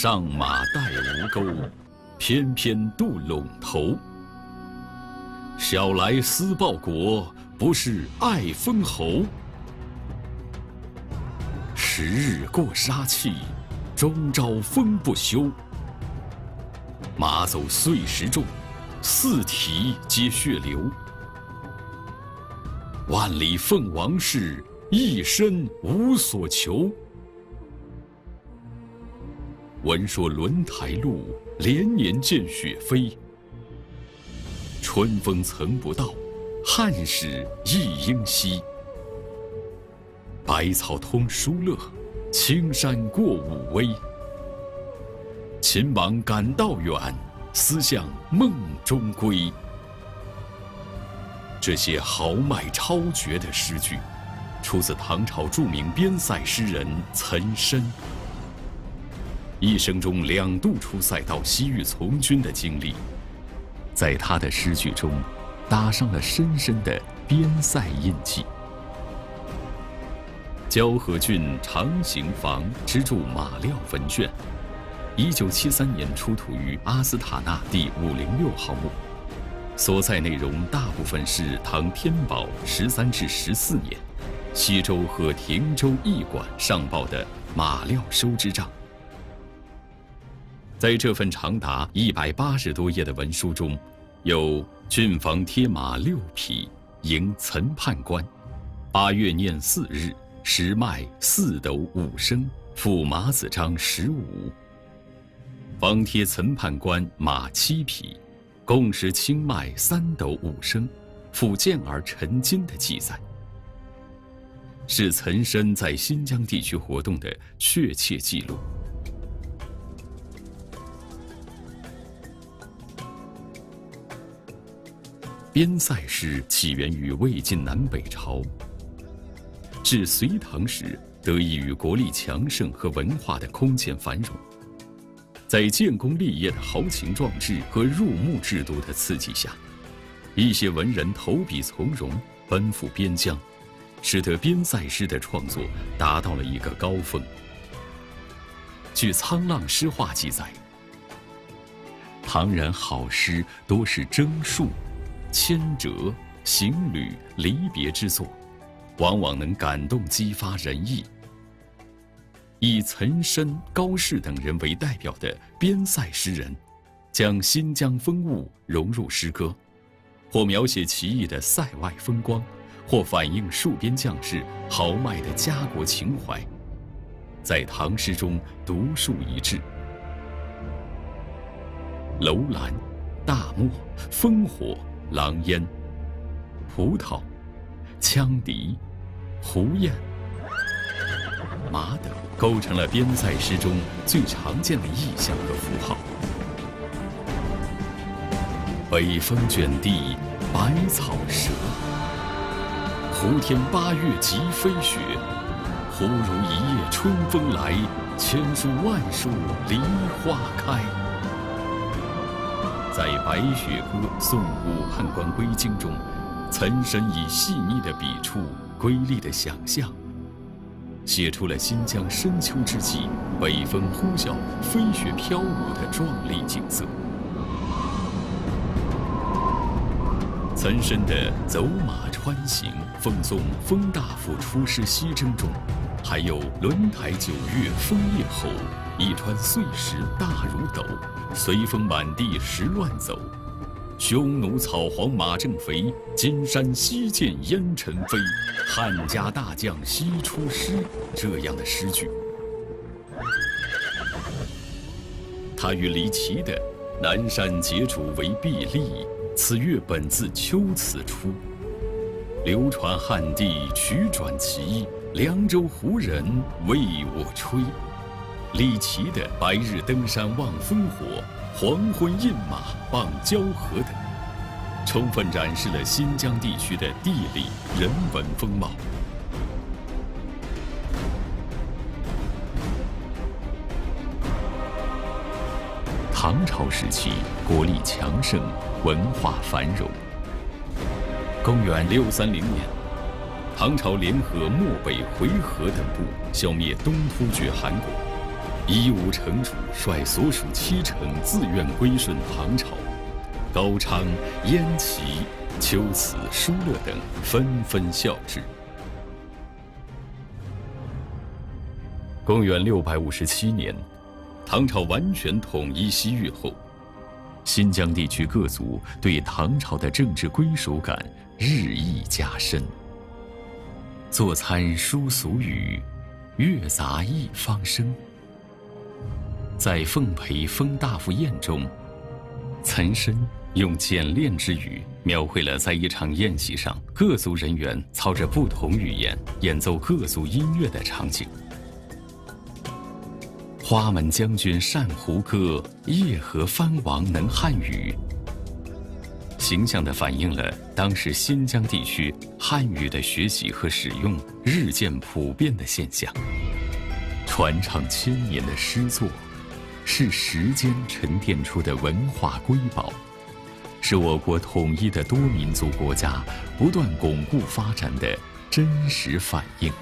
上马带吴钩，翩翩渡陇头。小来思报国，不是爱封侯。十日过杀气，终朝风不休。马走碎石重，四蹄皆血流。万里奉王事，一身无所求。闻说轮台路，连年见雪飞。春风曾不到，汉使亦应稀。百草通疏勒，青山过武威。秦王感道远，思向梦中归。这些豪迈超绝的诗句，出自唐朝著名边塞诗人岑参。一生中两度出塞到西域从军的经历，在他的诗句中，打上了深深的边塞印记。交河郡长行坊之著马料文卷，一九七三年出土于阿斯塔纳第五零六号墓，所在内容大部分是唐天宝十三至十四年，西周和亭州驿馆上报的马料收支账。在这份长达一百八十多页的文书中，有郡房贴马六匹，迎岑判官，八月念四日。时卖四斗五升，付马子章十五。方贴岑判官马七匹，共是清迈三斗五升，付健儿陈金的记载，是岑参在新疆地区活动的确切记录。边塞诗起源于魏晋南北朝。至隋唐时，得益于国力强盛和文化的空前繁荣，在建功立业的豪情壮志和入幕制度的刺激下，一些文人投笔从戎，奔赴边疆，使得边塞诗的创作达到了一个高峰。据《沧浪诗话》记载，唐人好诗多是征戍、迁折、行旅、离别之作。往往能感动激发人意。以岑参、高适等人为代表的边塞诗人，将新疆风物融入诗歌，或描写奇异的塞外风光，或反映戍边将士豪迈的家国情怀，在唐诗中独树一帜。楼兰、大漠、烽火、狼烟、葡萄、羌笛。胡雁、马等构成了边塞诗中最常见的意象和符号。北风卷地，百草折；胡天八月即飞雪，忽如一夜春风来，千树万树梨花开。在《白雪歌送武判官归京》中，岑参以细腻的笔触。瑰丽的想象，写出了新疆深秋之际，北风呼啸、飞雪飘舞的壮丽景色。岑参的《走马川行》奉送封大夫出师西征中，还有“轮台九月风夜吼，一川碎石大如斗，随风满地石乱走。”匈奴草黄马正肥，金山西涧烟尘飞。汉家大将西出师，这样的诗句。他与李琦的“南山结主为壁立，此月本自秋此出。流传汉地曲转奇，凉州胡人为我吹。”李琦的“白日登山望烽火。”黄昏饮马傍交河等，充分展示了新疆地区的地理人文风貌。唐朝时期，国力强盛，文化繁荣。公元六三零年，唐朝联合漠北、回纥等部，消灭东突厥汗国。夷吾城主率所属七城自愿归顺唐朝，高昌、燕齐、丘辞、疏勒等纷纷效之。公元六百五十七年，唐朝完全统一西域后，新疆地区各族对唐朝的政治归属感日益加深。坐餐书俗语，乐杂一方声。在奉陪封大夫宴中，岑参用简练之语描绘了在一场宴席上，各族人员操着不同语言演奏各族音乐的场景。花门将军善胡歌，夜河藩王能汉语，形象地反映了当时新疆地区汉语的学习和使用日渐普遍的现象。传唱千年的诗作，是时间沉淀出的文化瑰宝，是我国统一的多民族国家不断巩固发展的真实反映。